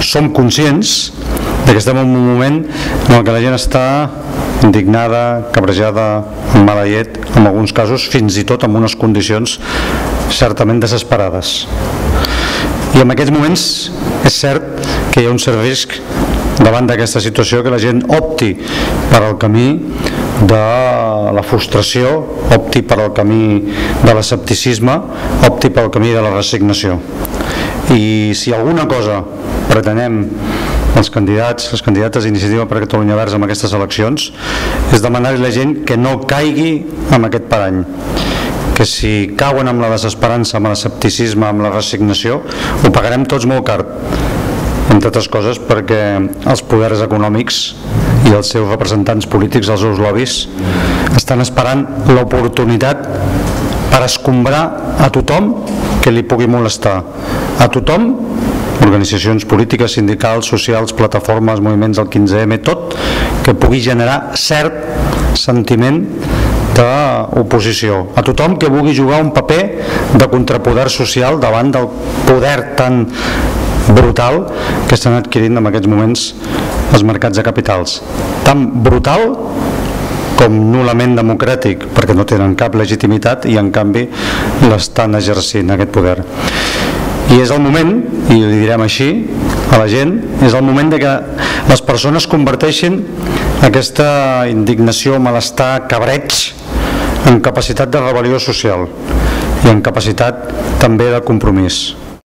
Som conscients de que estem en un moment en el que la gent està indignada, cabrejada, amb mala llet, en alguns casos fins i tot en unes condicions certament desesperades. I en aquests moments és cert que hi ha un cert risc davant d'aquesta situació que la gent opti per al camí de la frustració, opti per al camí de l'escepticisme, opti per al camí de la resignació i si alguna cosa pretenem els candidats, les candidates d'Iniciativa per Catalunya Verds en aquestes eleccions és demanar a la gent que no caigui en aquest parany. Que si cauen amb la desesperança, amb l'escepticisme, amb la resignació, ho pagarem tots molt car entre altres coses perquè els poders econòmics i els seus representants polítics, els seus lobbies, estan esperant l'oportunitat per escombrar a tothom que li pugui molestar a tothom, organitzacions polítiques, sindicals, socials, plataformes, moviments del 15M, tot que pugui generar cert sentiment d'oposició. A tothom que vulgui jugar un paper de contrapoder social davant del poder tan brutal que estan adquirint en aquests moments els mercats de capitals. Tan brutal com nulament democràtic perquè no tenen cap legitimitat i en canvi l'estan exercint aquest poder i és el moment, i li direm així a la gent, és el moment de que les persones converteixin aquesta indignació, malestar, cabreig en capacitat de rebel·lió social i en capacitat també de compromís.